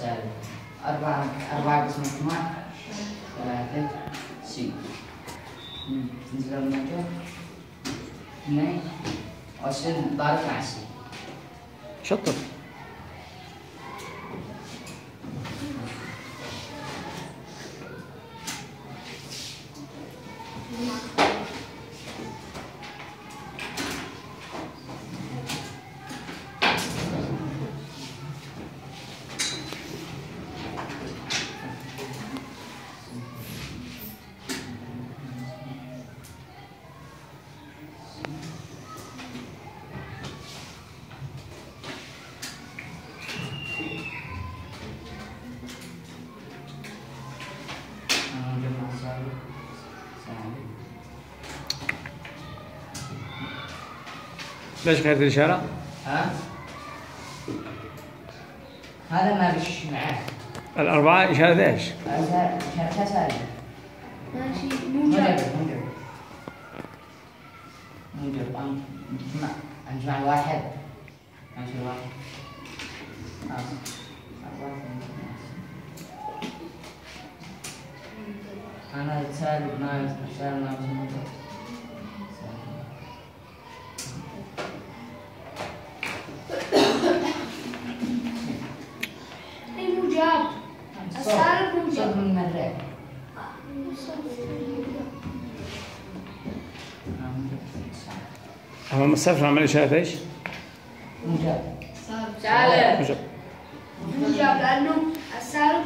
سالب أربعة أربعة قسم اجتماع ثلاثة سي مم. تنزل الموجة اثنين وأصير ضارب مع سي شطر موجة ليش غيرت الإشارة؟ ها؟ هذا ما بش معاه الأربعة إشارة إيش؟ هذا شركة سالبة ماشي موجب. موجب موجب موجب أم نجمع نجمع الواحد ماشي الواحد أنا سالب ما سالب ما موجب السالب موجب. صف من مرة أمام الصفر نعمل إشارة إيش؟ موجب سالب موجب موجب لأنه السالب